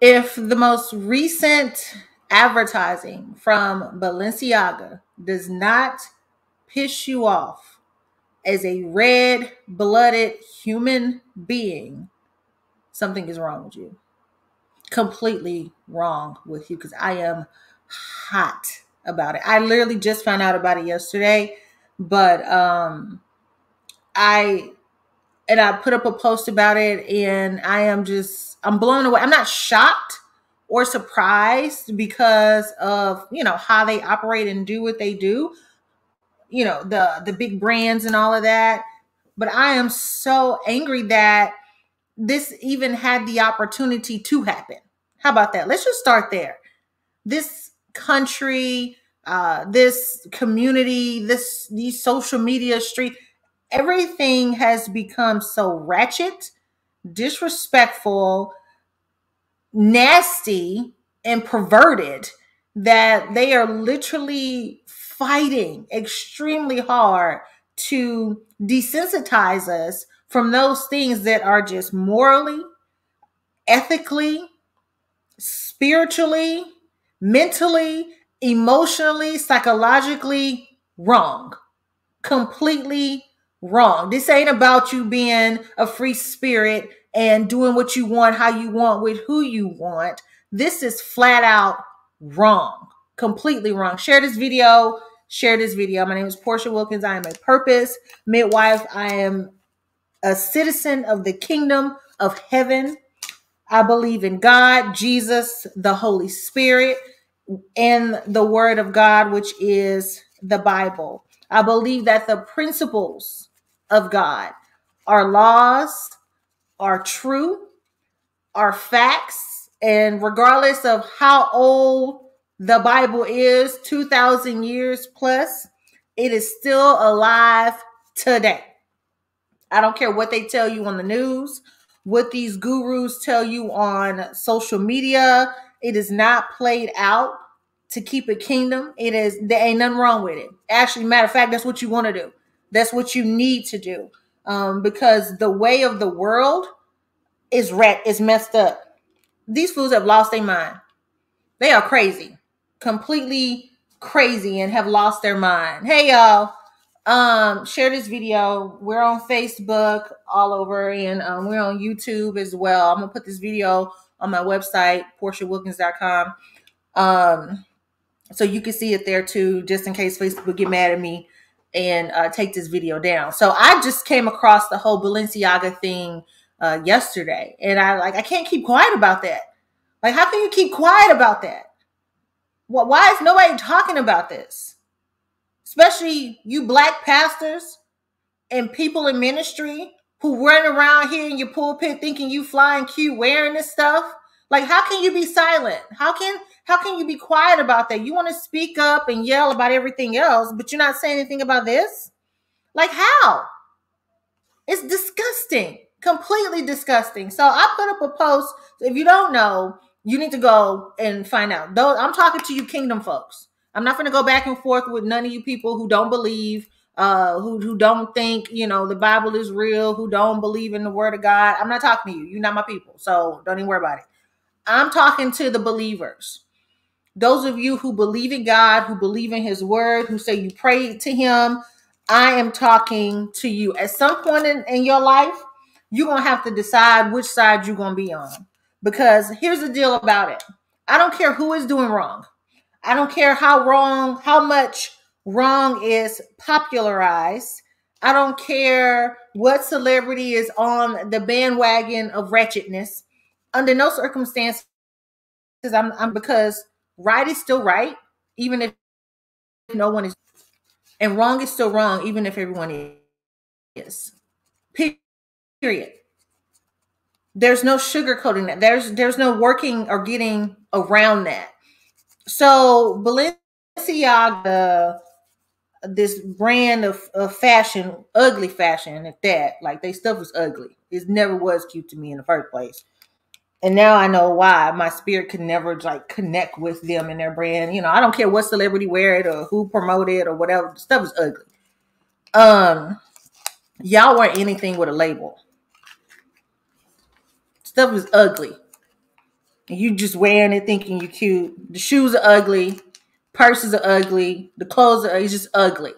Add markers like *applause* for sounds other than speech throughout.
If the most recent advertising from Balenciaga does not piss you off as a red blooded human being, something is wrong with you. Completely wrong with you because I am hot about it. I literally just found out about it yesterday, but um I and I put up a post about it and I am just I'm blown away. I'm not shocked or surprised because of, you know, how they operate and do what they do. You know, the the big brands and all of that. But I am so angry that this even had the opportunity to happen. How about that? Let's just start there. This country, uh, this community, this these social media street, everything has become so ratchet, disrespectful, nasty, and perverted that they are literally fighting extremely hard to desensitize us from those things that are just morally, ethically, spiritually, mentally, emotionally, psychologically wrong. Completely wrong. This ain't about you being a free spirit and doing what you want, how you want, with who you want. This is flat out wrong. Completely wrong. Share this video. Share this video. My name is Porshea Wilkins. I am a purpose midwife. I am a citizen of the kingdom of heaven. I believe in God, Jesus, the Holy Spirit, and the Word of God, which is the Bible. I believe that the principles of God are laws, are true, are facts, and regardless of how old the Bible is 2,000 years plus, it is still alive today. I don't care what they tell you on the news, what these gurus tell you on social media. It is not played out to keep a kingdom. It is there ain't nothing wrong with it. Actually, matter of fact, that's what you want to do. That's what you need to do. Um, because the way of the world is rat is messed up. These fools have lost their mind. They are crazy, completely crazy, and have lost their mind. Hey y'all, um, share this video. We're on Facebook all over, and um, we're on YouTube as well. I'm gonna put this video on my website, PorsheaWilkins.com. Um, so you can see it there too, just in case Facebook get mad at me and uh, take this video down. So I just came across the whole Balenciaga thing uh, yesterday, and I like I can't keep quiet about that. Like, how can you keep quiet about that? What? Why is nobody talking about this? Especially you black pastors and people in ministry who run around here in your pulpit thinking you flying cute wearing this stuff. Like, how can you be silent? How can how can you be quiet about that? You want to speak up and yell about everything else, but you're not saying anything about this? Like, how? It's disgusting, completely disgusting. So I put up a post. If you don't know, you need to go and find out. Though I'm talking to you, kingdom folks. I'm not going to go back and forth with none of you people who don't believe, uh, who who don't think you know the Bible is real, who don't believe in the Word of God. I'm not talking to you. You're not my people, so don't even worry about it. I'm talking to the believers. Those of you who believe in God, who believe in His Word, who say you pray to Him, I am talking to you. At some point in, in your life, you're going to have to decide which side you're going to be on. Because here's the deal about it I don't care who is doing wrong, I don't care how wrong, how much wrong is popularized. I don't care what celebrity is on the bandwagon of wretchedness. Under no circumstances, I'm, I'm because right is still right, even if no one is, and wrong is still wrong, even if everyone is. Period. There's no sugarcoating that. There's there's no working or getting around that. So Balenciaga, this brand of, of fashion, ugly fashion at that, like they stuff was ugly. It never was cute to me in the first place and now I know why my spirit could never like connect with them and their brand. You know, I don't care what celebrity wear it or who promote it or whatever. Stuff is ugly. Um, y'all wear anything with a label. Stuff is ugly. You just wearing it thinking you're cute. The shoes are ugly, purses are ugly, the clothes are it's just ugly.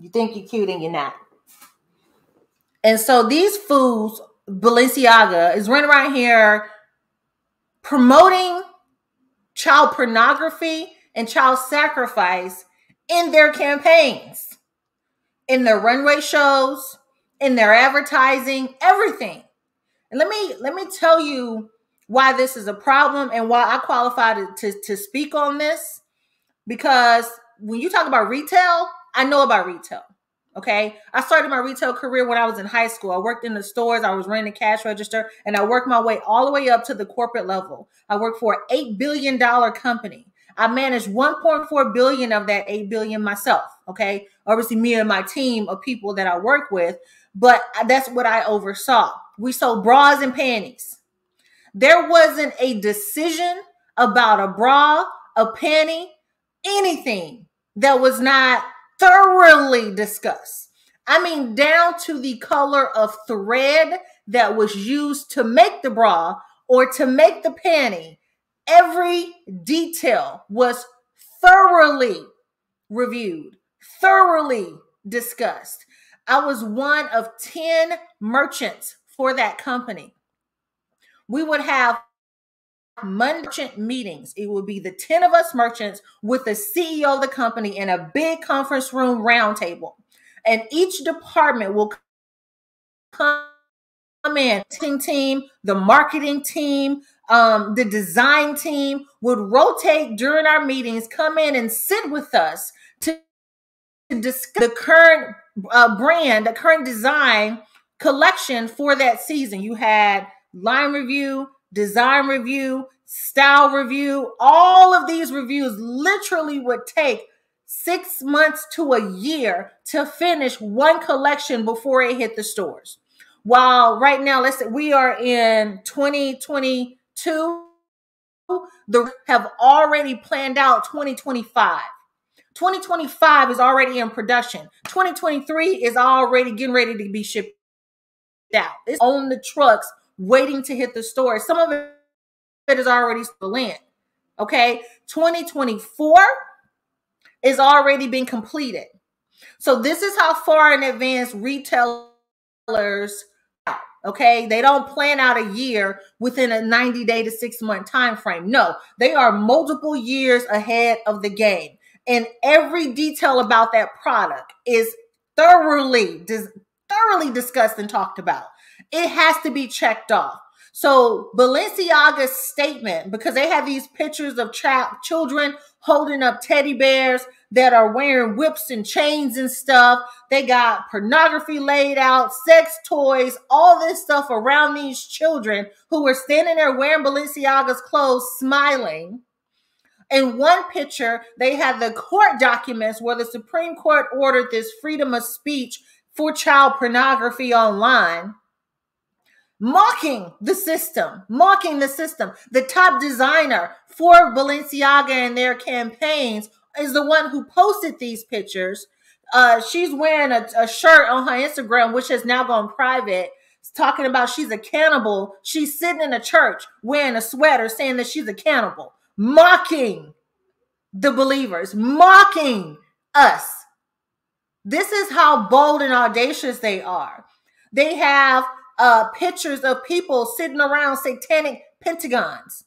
You think you're cute and you're not. And so these fools, Balenciaga, is running around here promoting child pornography and child sacrifice in their campaigns, in their runway shows, in their advertising, everything. And let me let me tell you why this is a problem and why I qualify to, to, to speak on this. Because when you talk about retail, I know about retail. Okay. I started my retail career when I was in high school. I worked in the stores, I was running the cash register, and I worked my way all the way up to the corporate level. I worked for an $8 billion company. I managed 1.4 billion of that 8 billion myself. Okay. Obviously, me and my team of people that I work with, but that's what I oversaw. We sold bras and panties. There wasn't a decision about a bra, a panty, anything that was not thoroughly discussed. I mean, down to the color of thread that was used to make the bra or to make the panty. Every detail was thoroughly reviewed, thoroughly discussed. I was one of 10 merchants for that company. We would have merchant meetings. It will be the 10 of us merchants with the CEO of the company in a big conference room roundtable. And each department will come in, team, team, the marketing team, um, the design team would rotate during our meetings, come in and sit with us to, discuss the current uh, brand, the current design collection for that season. You had line review, design review, style review. All of these reviews literally would take six months to a year to finish one collection before it hit the stores. While right now, let's say we are in 2022, the have already planned out 2025. 2025 is already in production. 2023 is already getting ready to be shipped out. It's on the trucks waiting to hit the store. Some of it is already still in. Okay. 2024 is already been completed. So this is how far in advance retailers okay they don't plan out a year within a 90 day to 6 month time frame no they are multiple years ahead of the game and every detail about that product is thoroughly thoroughly discussed and talked about it has to be checked off. So Balenciaga's statement, because they have these pictures of child children holding up teddy bears that are wearing whips and chains and stuff. They got pornography laid out, sex toys, all this stuff around these children who were standing there wearing Balenciaga's clothes, smiling. In one picture, they had the court documents where the Supreme Court ordered this freedom of speech for child pornography online mocking the system, mocking the system. The top designer for Balenciaga and their campaigns is the one who posted these pictures. Uh, she's wearing a, a shirt on her Instagram, which has now gone private, talking about she's a cannibal. She's sitting in a church wearing a sweater saying that she's a cannibal, mocking the believers, mocking us. This is how bold and audacious they are. They have uh, pictures of people sitting around satanic pentagons,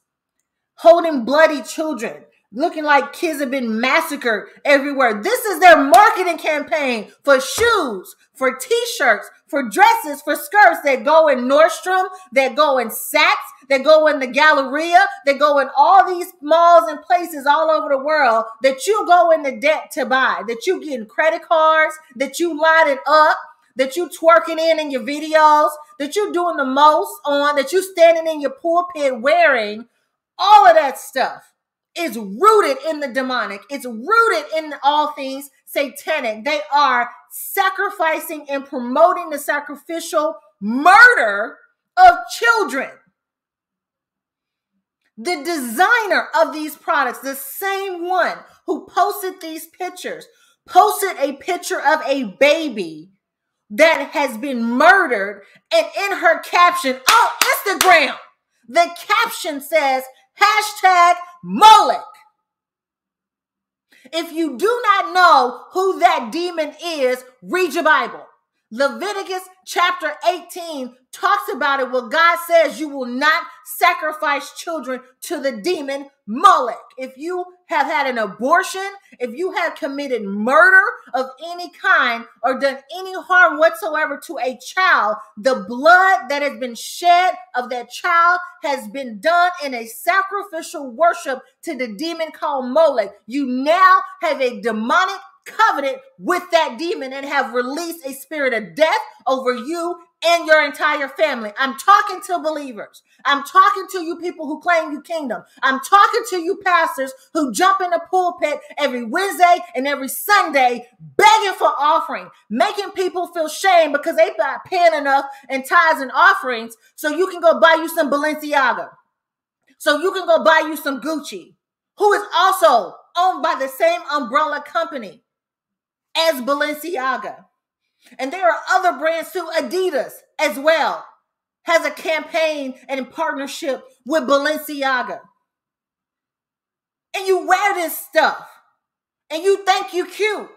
holding bloody children, looking like kids have been massacred everywhere. This is their marketing campaign for shoes, for t-shirts, for dresses, for skirts that go in Nordstrom, that go in Saks, that go in the Galleria, that go in all these malls and places all over the world that you go into debt to buy, that you get in credit cards, that you line it up, that you twerking in in your videos, that you doing the most on, that you standing in your pulpit wearing, all of that stuff is rooted in the demonic. It's rooted in all things satanic. They are sacrificing and promoting the sacrificial murder of children. The designer of these products, the same one who posted these pictures, posted a picture of a baby that has been murdered and in her caption on Instagram, The caption says hashtag Molech. If you do not know who that demon is, read your Bible. Leviticus chapter 18 talks about it where God says you will not sacrifice children to the demon Molech. If you have had an abortion, if you have committed murder of any kind or done any harm whatsoever to a child, the blood that has been shed of that child has been done in a sacrificial worship to the demon called Molech. You now have a demonic covenant with that demon and have released a spirit of death over you and your entire family. I'm talking to believers. I'm talking to you people who claim you kingdom. I'm talking to you pastors who jump in the pulpit every Wednesday and every Sunday begging for offering, making people feel shame because they not paying enough in tithes and offerings so you can go buy you some Balenciaga. So you can go buy you some Gucci, who is also owned by the same umbrella company as Balenciaga. And there are other brands too, Adidas as well has a campaign and partnership with Balenciaga. And you wear this stuff and you think you cute.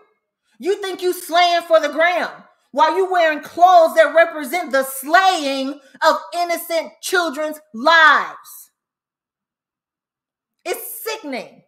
You think you slaying for the gram while you wearing clothes that represent the slaying of innocent children's lives. It's sickening.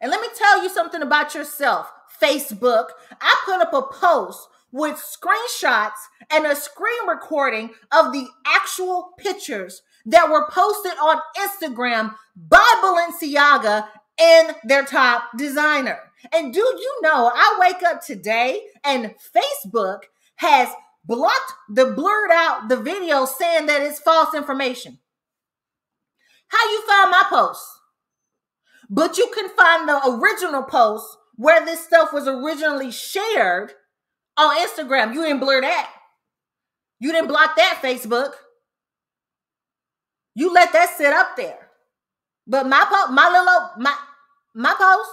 And let me tell you something about yourself. Facebook, I put up a post with screenshots and a screen recording of the actual pictures that were posted on Instagram by Balenciaga and their top designer. And do you know, I wake up today and Facebook has blocked the blurred out the video saying that it's false information. How you find my post? But you can find the original post where this stuff was originally shared on Instagram. You didn't blur that. You didn't block that Facebook. You let that sit up there. But my post, my little my my post,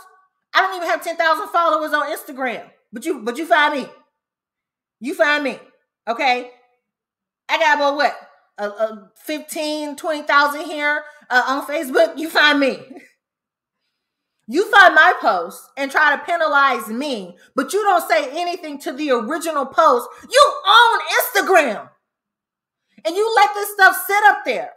I don't even have 10,000 followers on Instagram. But you but you find me. You find me. Okay? I got about what? A, a 15, 20,000 here uh, on Facebook. You find me. *laughs* You find my post and try to penalize me, but you don't say anything to the original post. You own Instagram. And you let this stuff sit up there.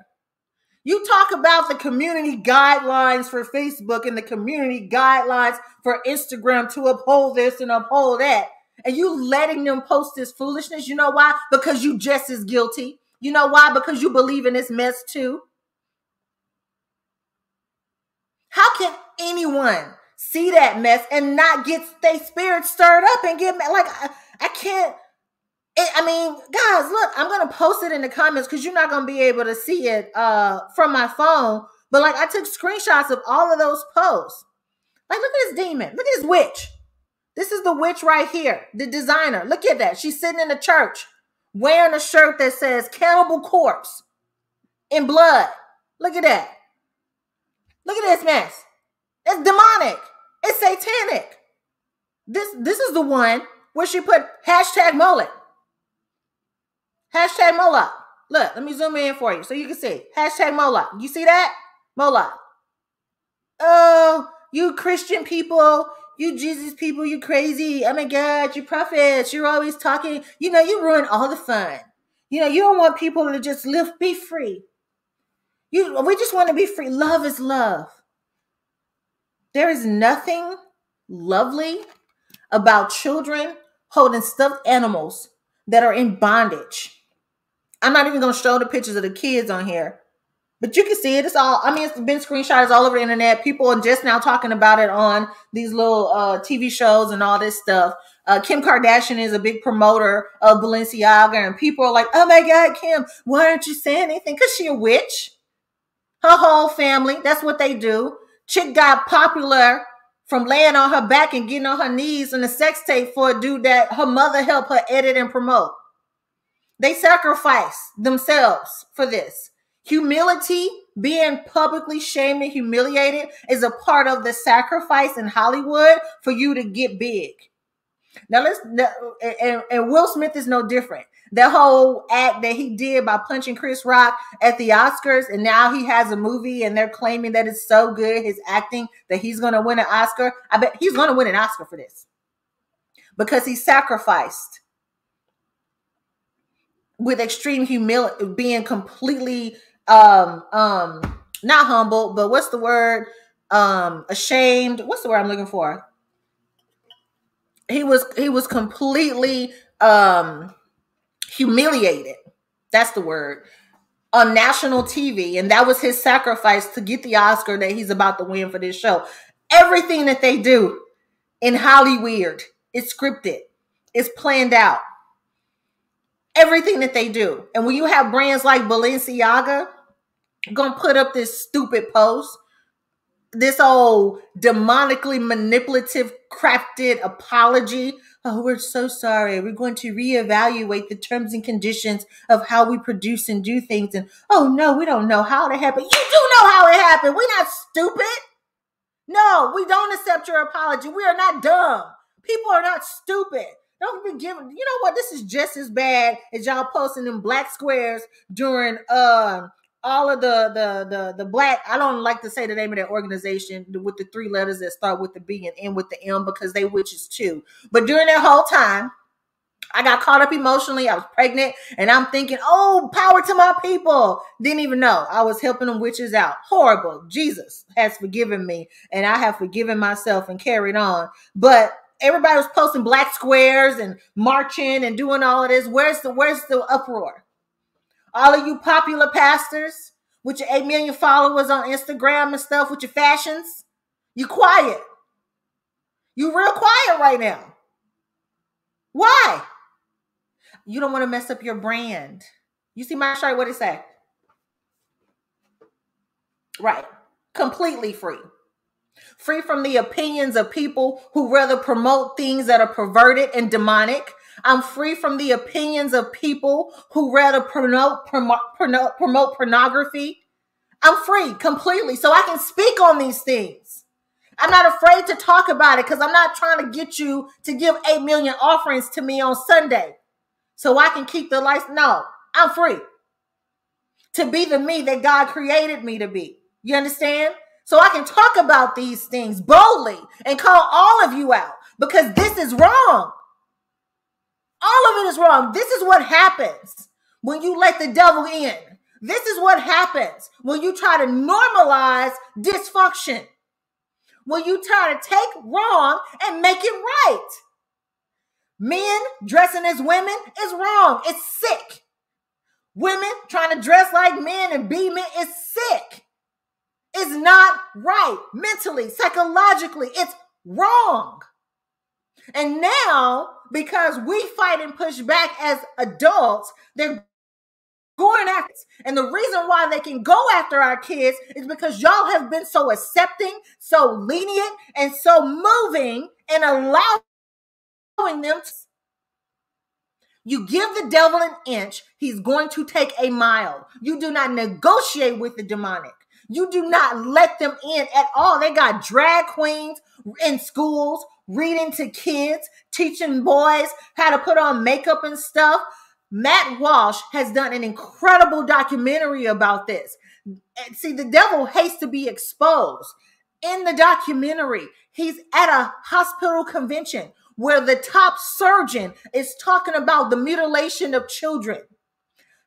You talk about the community guidelines for Facebook and the community guidelines for Instagram to uphold this and uphold that. And you letting them post this foolishness. You know why? Because you just as guilty. You know why? Because you believe in this mess too. How can anyone see that mess and not get their spirit stirred up and get mad. like I, I can't it, I mean, guys, look, I'm gonna post it in the comments because you're not gonna be able to see it uh from my phone. But like I took screenshots of all of those posts. Like, look at this demon, look at this witch. This is the witch right here, the designer. Look at that. She's sitting in the church wearing a shirt that says cannibal corpse in blood. Look at that. Look at this mess. It's demonic. It's satanic. This this is the one where she put hashtag Molech. Hashtag Moloch. Look, let me zoom in for you so you can see. Hashtag Moloch. You see that? Moloch. Oh, you Christian people, you Jesus people, you crazy. Oh my God, you prophets. You're always talking. You know, you ruin all the fun. You know, you don't want people to just live, be free. You, we just want to be free. Love is love. There is nothing lovely about children holding stuffed animals that are in bondage. I'm not even going to show the pictures of the kids on here, but you can see it. It's all, I mean, it's been screenshots all over the internet. People are just now talking about it on these little uh, TV shows and all this stuff. Uh, Kim Kardashian is a big promoter of Balenciaga, and people are like, oh my God, Kim, why aren't you saying anything? Because she a witch. Her whole family, that's what they do. Chick got popular from laying on her back and getting on her knees in a sex tape for a dude that her mother helped her edit and promote. They sacrifice themselves for this. Humility, being publicly shamed and humiliated, is a part of the sacrifice in Hollywood for you to get big. Now let's and, and Will Smith is no different. The whole act that he did by punching Chris Rock at the Oscars, and now he has a movie, and they're claiming that it's so good, his acting, that he's going to win an Oscar. I bet he's going to win an Oscar for this because he sacrificed with extreme humility, being completely um um not humble, but what's the word? Um ashamed. What's the word I'm looking for? He was he was completely um humiliated. That's the word. On national TV, and that was his sacrifice to get the Oscar that he's about to win for this show. Everything that they do in Hollywood is scripted, it's planned out everything that they do. And when you have brands like Balenciaga gonna put up this stupid post, this old demonically manipulative, crafted apology. Oh, we're so sorry. We're going to reevaluate the terms and conditions of how we produce and do things. And oh no, we don't know how it happened. You do know how it happened. We're not stupid. No, we don't accept your apology. We are not dumb. People are not stupid. Don't be giving. You know what? This is just as bad as y'all posting them black squares during uh all of the the the the black. I don't like to say the name of that organization with the three letters that start with the B and end with the M because they witches too. But during that whole time. I got caught up emotionally. I was pregnant, and I'm thinking, "Oh, power to my people!" Didn't even know I was helping them witches out. Horrible. Jesus has forgiven me, and I have forgiven myself and carried on. But everybody was posting black squares and marching and doing all of this. Where's the where's the uproar? All of you popular pastors with your 8 million followers on Instagram and stuff with your fashions, you quiet. You real quiet right now. Why? You don't want to mess up your brand. You see my shirt, what it say? Right. Completely free free from the opinions of people who rather promote things that are perverted and demonic. I'm free from the opinions of people who rather promote, promote, promote, promote pornography. I'm free completely, so I can speak on these things. I'm not afraid to talk about it because I'm not trying to get you to give 8 million offerings to me on Sunday so I can keep the lights. No, I'm free to be the me that God created me to be. You understand? so I can talk about these things boldly and call all of you out because this is wrong. All of it is wrong. This is what happens when you let the devil in. This is what happens when you try to normalize dysfunction. When you try to take wrong and make it right. Men dressing as women is wrong. It's sick. Women trying to dress like men and be men is sick It's not right mentally, psychologically. It's wrong. And now, because we fight and push back as adults, they're going after us. And the reason why they can go after our kids is because y'all have been so accepting, so lenient, and so moving and allowing them to you give the devil an inch, he's going to take a mile. You do not negotiate with the demonic. You do not let them in at all. They got drag queens in schools reading to kids, teaching boys how to put on makeup and stuff. Matt Walsh has done an incredible documentary about this. See, the devil hates to be exposed. In the documentary, he's at a hospital convention where the top surgeon is talking about the mutilation of children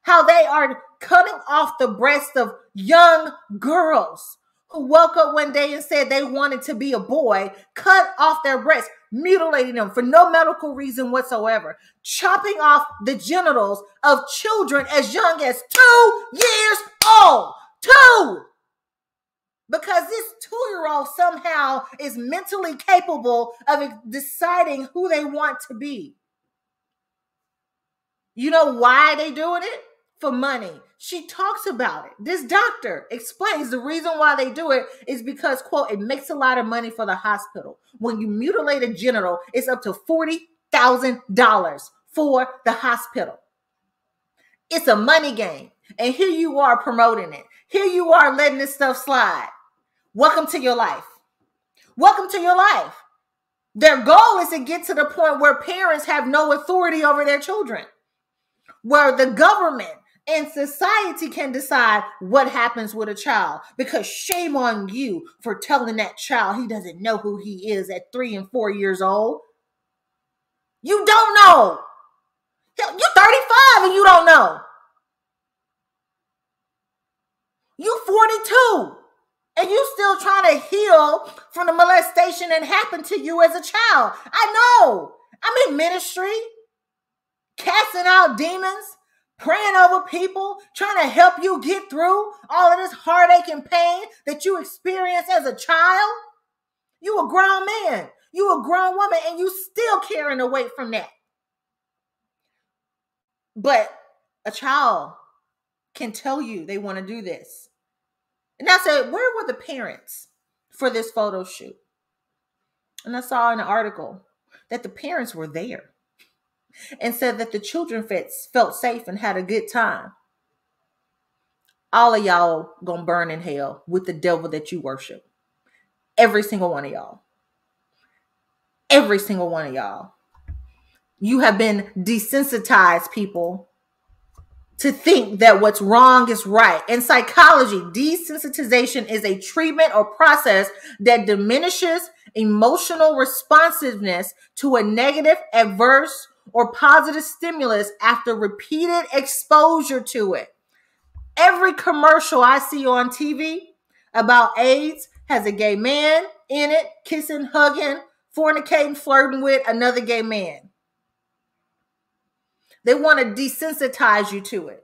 how they are cutting off the breasts of young girls who woke up one day and said they wanted to be a boy, cut off their breasts, mutilating them for no medical reason whatsoever, chopping off the genitals of children as young as two years old. Two! Because this two year old somehow is mentally capable of deciding who they want to be. You know why they doing it? for money. She talks about it. This doctor explains the reason why they do it is because, quote, it makes a lot of money for the hospital. When you mutilate a genital, it's up to $40,000 for the hospital. It's a money game. And here you are promoting it. Here you are letting this stuff slide. Welcome to your life. Welcome to your life. Their goal is to get to the point where parents have no authority over their children where the government and society can decide what happens with a child because shame on you for telling that child he doesn't know who he is at three and four years old. You don't know. You're 35 and you don't know. You 42 and you still trying to heal from the molestation that happened to you as a child. I know. I'm in ministry, casting out demons, praying over people, trying to help you get through all of this heartache and pain that you experienced as a child. You a grown man, you a grown woman, and you still carrying the weight from that. But a child can tell you they want to do this. And I said, where were the parents for this photo shoot? And I saw in an article that the parents were there and said that the children felt safe and had a good time. All of y'all gonna burn in hell with the devil that you worship. Every single one of y'all. Every single one of y'all. You have been desensitized, people, to think that what's wrong is right. In psychology, desensitization is a treatment or process that diminishes emotional responsiveness to a negative, adverse, or positive stimulus after repeated exposure to it. Every commercial I see on TV about AIDS has a gay man in it, kissing, hugging, fornicating, flirting with another gay man. They want to desensitize you to it.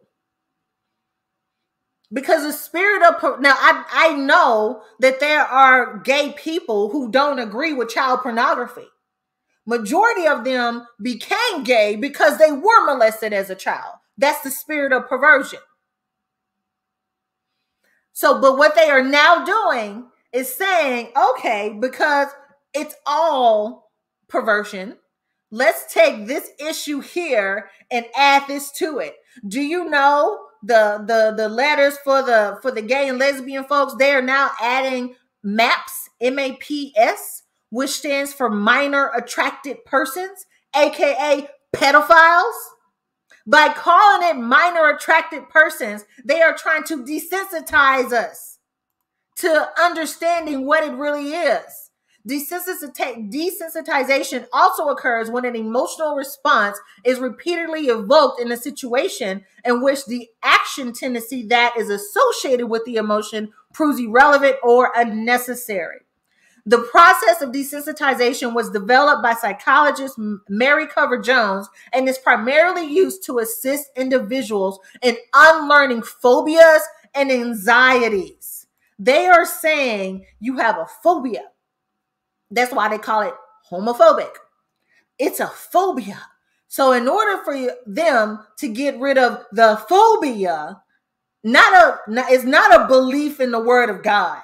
Because the spirit of now I, I know that there are gay people who don't agree with child pornography. Majority of them became gay because they were molested as a child. That's the spirit of perversion. So, but what they are now doing is saying, okay, because it's all perversion, let's take this issue here and add this to it. Do you know the the the letters for the for the gay and lesbian folks? They are now adding MAPS, M A P S, which stands for minor attracted persons, aka pedophiles. By calling it minor attracted persons, they are trying to desensitize us to understanding what it really is. Desensitization also occurs when an emotional response is repeatedly evoked in a situation in which the action tendency that is associated with the emotion proves irrelevant or unnecessary. The process of desensitization was developed by psychologist Mary Cover Jones and is primarily used to assist individuals in unlearning phobias and anxieties. They are saying you have a phobia that's why they call it homophobic. It's a phobia. So, in order for them to get rid of the phobia, not a it's not a belief in the word of God.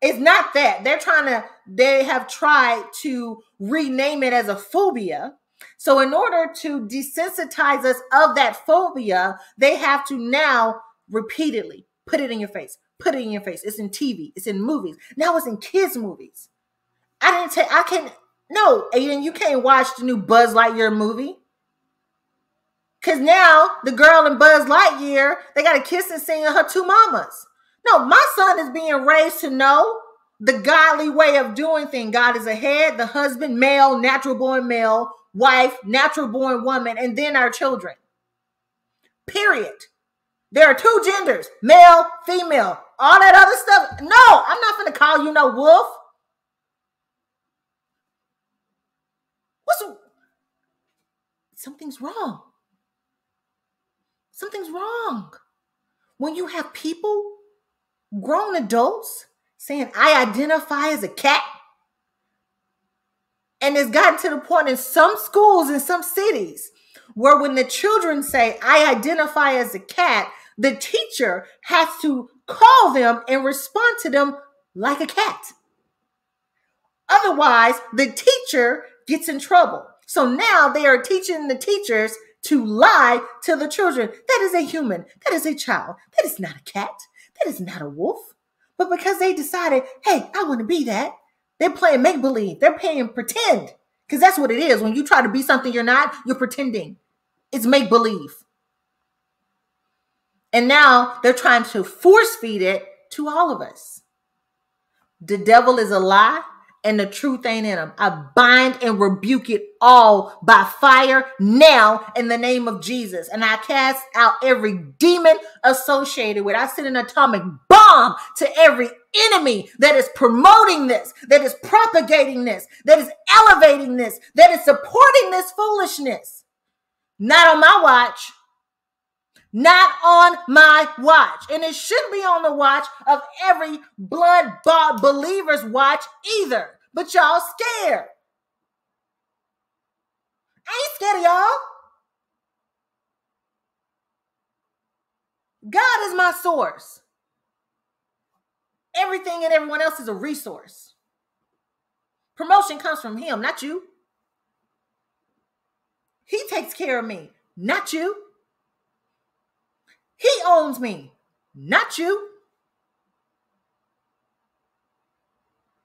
It's not that. They're trying to, they have tried to rename it as a phobia. So, in order to desensitize us of that phobia, they have to now repeatedly put it in your face, put it in your face. It's in TV, it's in movies. Now it's in kids' movies. I didn't take. I can no, Aiden. You can't watch the new Buzz Lightyear movie. Cause now the girl in Buzz Lightyear, they got a kiss and sing her two mamas. No, my son is being raised to know the godly way of doing things. God is ahead, the husband, male, natural born male, wife, natural born woman, and then our children. Period. There are two genders, male, female, all that other stuff. No, I'm not gonna call you no wolf. What's something's wrong? Something's wrong. When you have people, grown adults, saying, I identify as a cat. And it's gotten to the point in some schools in some cities where when the children say, I identify as a cat, the teacher has to call them and respond to them like a cat. Otherwise, the teacher gets in trouble. So now they are teaching the teachers to lie to the children. That is a human. That is a child. That is not a cat. That is not a wolf. But because they decided, hey, I want to be that, they're playing make believe. They're playing pretend. Because that's what it is. When you try to be something you're not, you're pretending. It's make believe. And now they're trying to force feed it to all of us. The devil is a lie and the truth ain't in them. I bind and rebuke it all by fire now in the name of Jesus. And I cast out every demon associated with. I send an atomic bomb to every enemy that is promoting this, that is propagating this, that is elevating this, that is supporting this foolishness. Not on my watch. Not on my watch. And it should be on the watch of every blood bought believer's watch either. But y'all scared. I ain't scared of y'all. God is my source. Everything and everyone else is a resource. Promotion comes from Him, not you. He takes care of me, not you. He owns me, not you.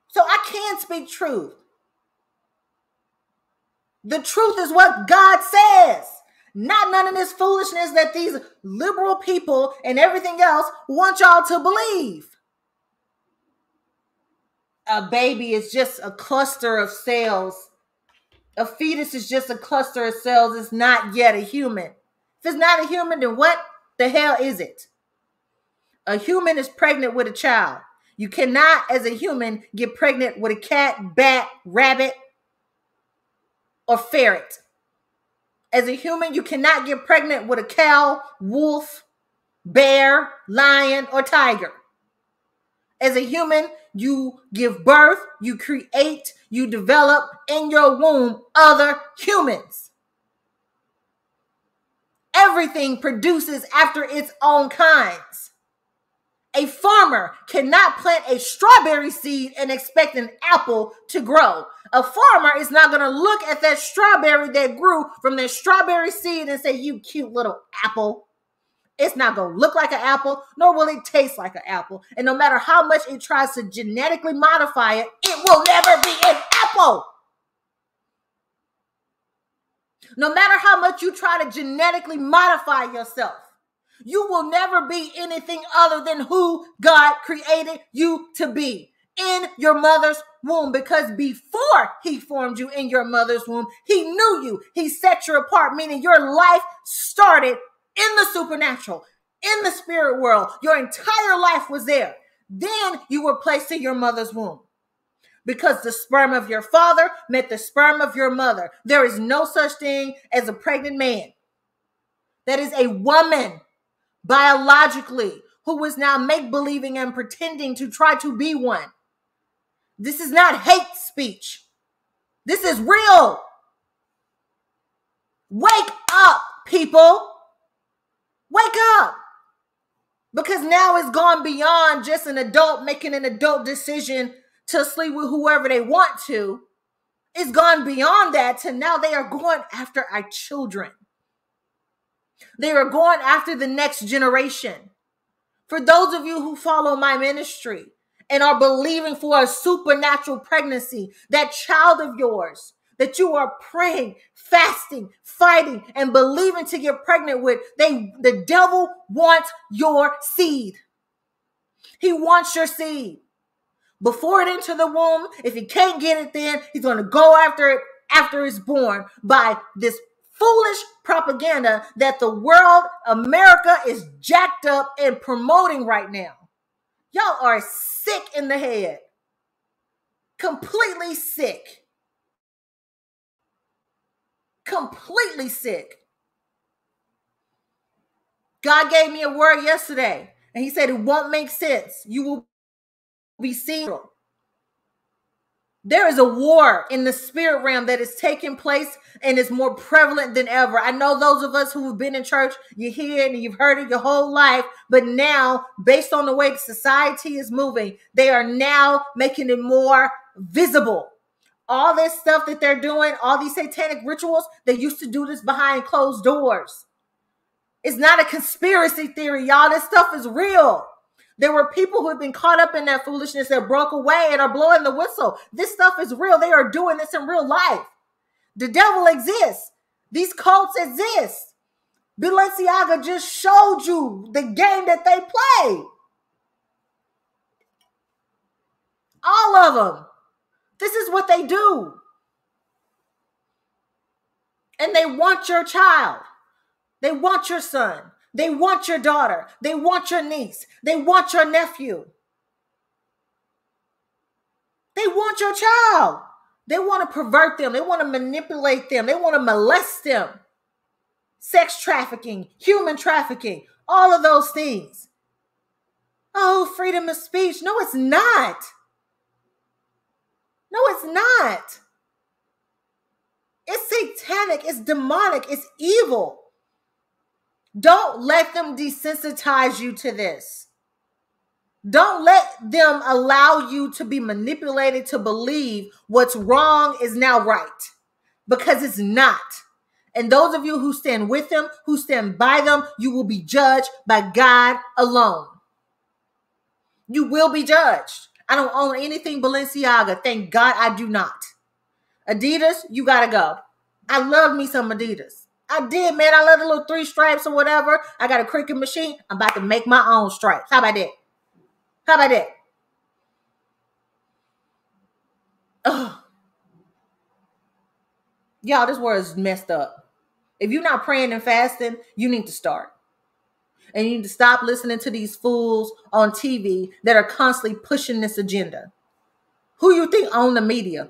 So I can speak truth. The truth is what God says, not none of this foolishness that these liberal people and everything else want y'all to believe. A baby is just a cluster of cells. A fetus is just a cluster of cells. It's not yet a human. If it's not a human, then what the hell is it? A human is pregnant with a child. You cannot, as a human, get pregnant with a cat, bat, rabbit, or ferret. As a human, you cannot get pregnant with a cow, wolf, bear, lion, or tiger. As a human, you give birth, you create, you develop in your womb other humans. Everything produces after its own kinds. A farmer cannot plant a strawberry seed and expect an apple to grow. A farmer is not going to look at that strawberry that grew from that strawberry seed and say, You cute little apple. It's not going to look like an apple, nor will it taste like an apple. And no matter how much it tries to genetically modify it, it will never be an apple. No matter how much you try to genetically modify yourself, you will never be anything other than who God created you to be in your mother's womb because before he formed you in your mother's womb, he knew you. He set you apart, meaning your life started in the supernatural, in the spirit world. Your entire life was there. Then you were placed in your mother's womb because the sperm of your father met the sperm of your mother. There is no such thing as a pregnant man. That is a woman biologically who is now make believing and pretending to try to be one. This is not hate speech. This is real. Wake up, people. Wake up. Because now it's gone beyond just an adult making an adult decision to sleep with whoever they want to. It's gone beyond that to now they are going after our children. They are going after the next generation. For those of you who follow my ministry and are believing for a supernatural pregnancy, that child of yours that you are praying, fasting, fighting, and believing to get pregnant with, they the devil wants your seed. He wants your seed. Before it enter the womb, if he can't get it then, he's going to go after it after it's born by this foolish propaganda that the world, America, is jacked up and promoting right now. Y'all are sick in the head. Completely sick. Completely sick. God gave me a word yesterday, and He said it won't make sense. You will be single. There is a war in the spirit realm that is taking place and is more prevalent than ever. I know those of us who have been in church, you hear it and you've heard it your whole life, but now, based on the way society is moving, they are now making it more visible. All this stuff that they're doing, all these satanic rituals, they used to do this behind closed doors. It's not a conspiracy theory, y'all. This stuff is real. There were people who have been caught up in that foolishness that broke away and are blowing the whistle. This stuff is real. They are doing this in real life. The devil exists. These cults exist. Balenciaga just showed you the game that they play. All of them. This is what they do. And they want your child. They want your son. They want your daughter. They want your niece. They want your nephew. They want your child. They want to pervert them. They want to manipulate them. They want to molest them. Sex trafficking, human trafficking, all of those things. Oh, freedom of speech. No, it's not. No, it's not. It's satanic, it's demonic, it's evil. Don't let them desensitize you to this. Don't let them allow you to be manipulated to believe what's wrong is now right because it's not. And those of you who stand with them, who stand by them, you will be judged by God alone. You will be judged. I don't own anything Balenciaga. Thank God I do not. Adidas, you gotta go. I love me some Adidas. I did, man. I love the little three stripes or whatever. I got a Cricut machine. I'm about to make my own stripes. How about that? How about that? Ugh. Y'all, this world is messed up. If you're not praying and fasting, you need to start. And you need to stop listening to these fools on TV that are constantly pushing this agenda. Who you think own the media?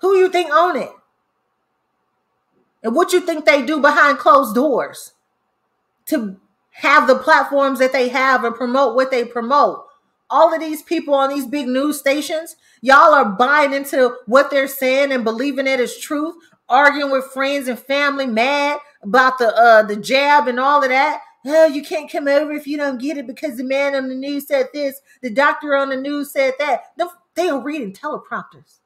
Who you think own it? And what you think they do behind closed doors to have the platforms that they have and promote what they promote? All of these people on these big news stations, y'all are buying into what they're saying and believing it is truth, arguing with friends and family, mad about the uh the jab and all of that. Oh, you can't come over if you don't get it because the man on the news said this, the doctor on the news said that. They are reading teleprompters.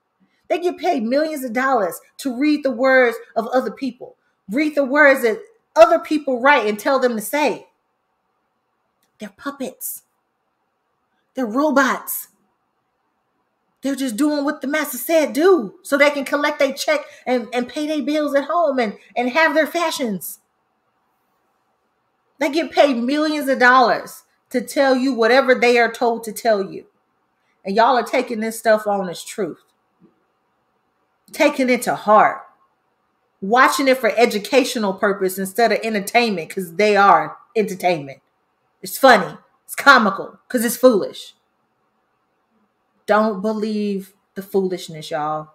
They get paid millions of dollars to read the words of other people, read the words that other people write and tell them to say. They're puppets. They're robots. They're just doing what the master said do so they can collect their check and, and pay their bills at home and, and have their fashions. They get paid millions of dollars to tell you whatever they are told to tell you. And y'all are taking this stuff on as truth taking it to heart, watching it for educational purpose instead of entertainment because they are entertainment. It's funny, it's comical because it's foolish. Don't believe the foolishness, y'all.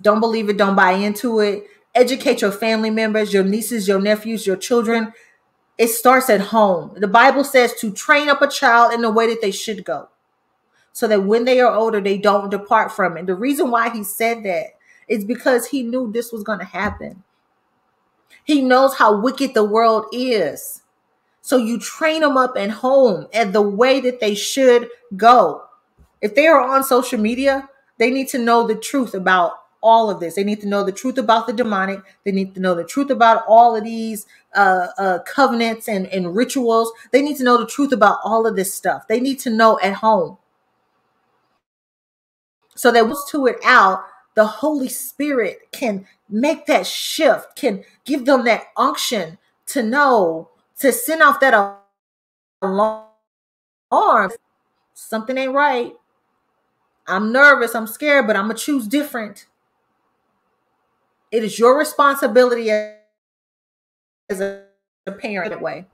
Don't believe it, don't buy into it. Educate your family members, your nieces, your nephews, your children. It starts at home. The Bible says to train up a child in the way that they should go so that when they are older, they don't depart from it. The reason why he said that is because he knew this was going to happen. He knows how wicked the world is. So you train them up at home and the way that they should go. If they are on social media, they need to know the truth about all of this. They need to know the truth about the demonic. They need to know the truth about all of these uh, uh, covenants and, and rituals. They need to know the truth about all of this stuff. They need to know at home so that once to it out, the Holy Spirit can make that shift, can give them that unction to know, to send off that alarm. Something ain't right. I'm nervous, I'm scared, but I'm going to choose different. It is your responsibility as a parent that way.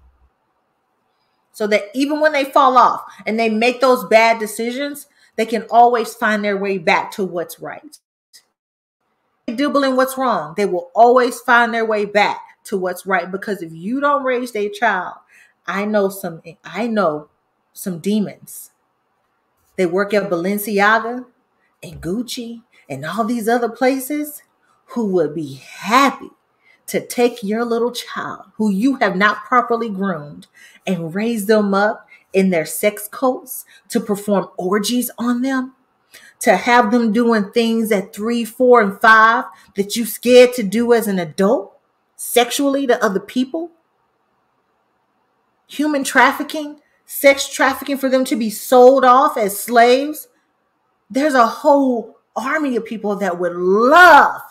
So that even when they fall off and they make those bad decisions, they can always find their way back to what's right. Doubling what's wrong, they will always find their way back to what's right because if you don't raise their child, I know some I know some demons. They work at Balenciaga and Gucci and all these other places who would be happy to take your little child who you have not properly groomed and raise them up in their sex cults to perform orgies on them, to have them doing things at three, four, and five that you scared to do as an adult sexually to other people, human trafficking, sex trafficking for them to be sold off as slaves. There's a whole army of people that would love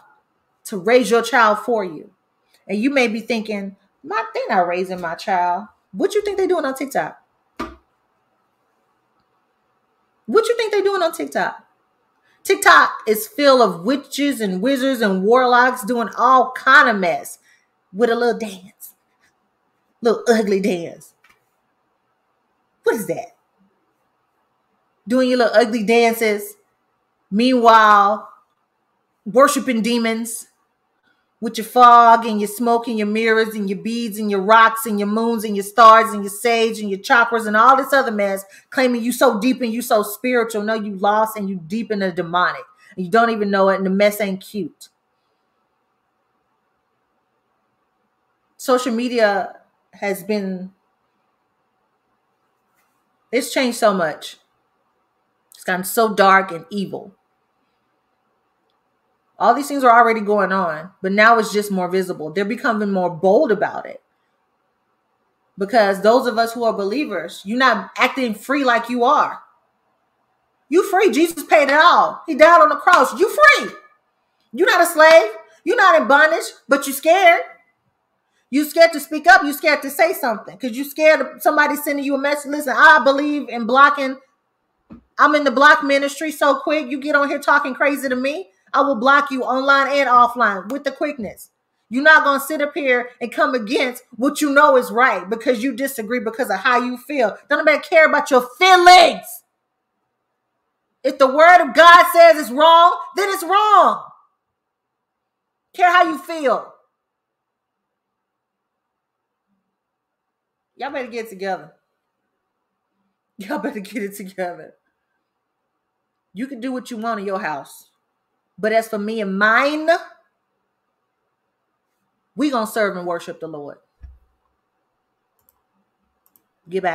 to raise your child for you. And you may be thinking, my they're not raising my child. What you think they're doing on TikTok? What you think they're doing on TikTok? TikTok is full of witches and wizards and warlocks doing all kind of mess with a little dance. Little ugly dance. What is that? Doing your little ugly dances. Meanwhile, worshiping demons with your fog and your smoke and your mirrors and your beads and your rocks and your moons and your stars and your sage and your chakras and all this other mess, claiming you so deep and you so spiritual. No, you lost and you deep in the demonic. And you don't even know it, and the mess ain't cute. Social media has been it's changed so much. It's gotten so dark and evil. All these things are already going on, but now it's just more visible. They're becoming more bold about it. Because those of us who are believers, you're not acting free like you are. You free. Jesus paid it all. He died on the cross. You free. You're not a slave. You're not in bondage, but you're scared. You scared to speak up. You scared to say something because you scared of somebody sending you a message. Listen, I believe in blocking. I'm in the block ministry so quick. You get on here talking crazy to me. I will block you online and offline with the quickness. You're not going to sit up here and come against what you know is right because you disagree because of how you feel. Don't nobody care about your feelings. If the word of God says it's wrong, then it's wrong. Care how you feel. Y'all better get together. Y'all better get it together. You can do what you want in your house. But as for me and mine, we gonna serve and worship the Lord. Get back.